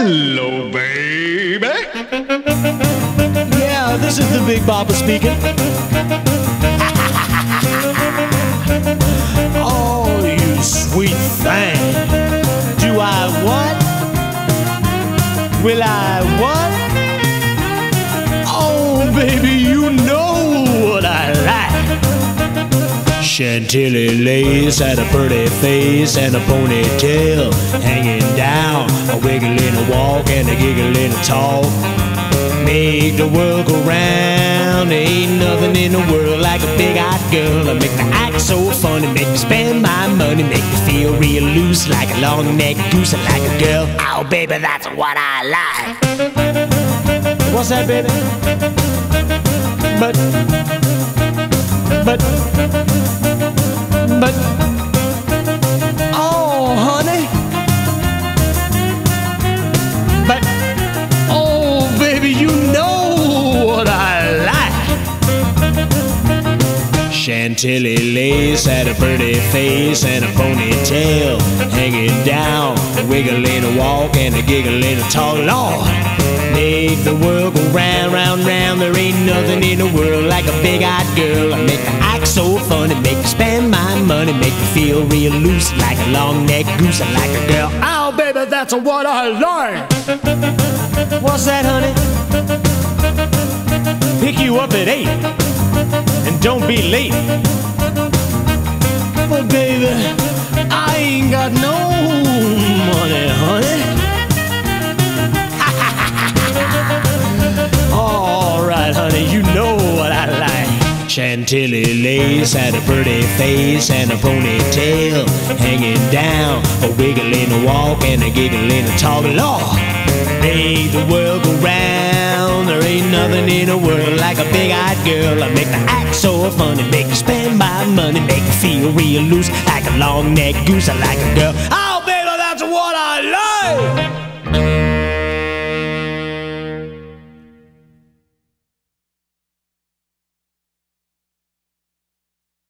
Hello, baby. Yeah, this is the Big Bopper speaking. oh, you sweet thing. Do I what? Will I what? Oh, baby, you know what I like. Chantilly lace had a pretty face and a ponytail hanging talk. Make the world go round. Ain't nothing in the world like a big-eyed girl. I make me act so funny, make me spend my money, make me feel real loose like a long-necked goose, and like a girl. Oh, baby, that's what I like. What's that, baby? But, but, but, Chantilly lace had a pretty face and a ponytail hanging down, wiggling a walk and a giggling a talk. Lord, make the world go round, round, round. There ain't nothing in the world like a big-eyed girl. I make me act so funny, make me spend my money, make me feel real loose like a long-necked goose, and like a girl. Oh, baby, that's what I like. What's that, honey? Pick you up at eight, and don't be late. But baby, I ain't got no money, honey. All right, honey, you know what I like. Chantilly lace had a pretty face and a ponytail hanging down, a wiggling a walk and a giggling a talk. Lord, make the world go round. Nothing in the world like a big-eyed girl. I make the act so funny, make me spend my money, make me feel real loose like a long-necked goose. I like a girl. Oh, baby, that's what I like.